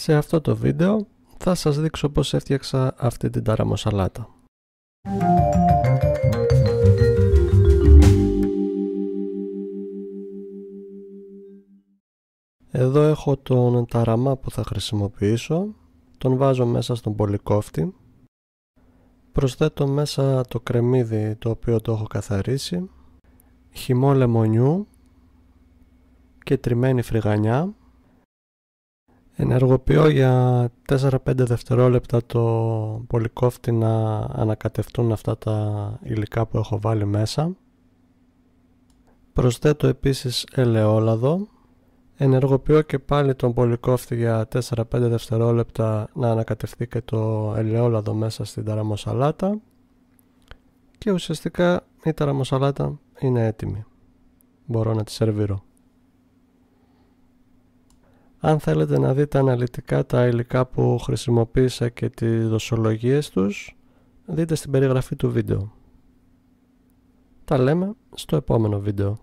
Σε αυτό το βίντεο θα σας δείξω πώς έφτιαξα αυτή την ταραμοσαλάτα. Εδώ έχω τον ταραμά που θα χρησιμοποιήσω, τον βάζω μέσα στον πολυκόφτη, προσθέτω μέσα το κρεμμύδι το οποίο το έχω καθαρίσει, χυμό λεμονιού και τριμμένη φρυγανιά Ενεργοποιώ για 4-5 δευτερόλεπτα το πολυκόφτη να ανακατευτούν αυτά τα υλικά που έχω βάλει μέσα. Προσθέτω επίσης ελαιόλαδο. Ενεργοποιώ και πάλι τον πολυκόφτη για 4-5 δευτερόλεπτα να ανακατευτεί και το ελαιόλαδο μέσα στην ταραμοσαλάτα. Και ουσιαστικά η ταραμοσαλάτα είναι έτοιμη. Μπορώ να τη σερβίρω. Αν θέλετε να δείτε αναλυτικά τα υλικά που χρησιμοποίησα και τις δοσολογίες τους, δείτε στην περιγραφή του βίντεο. Τα λέμε στο επόμενο βίντεο.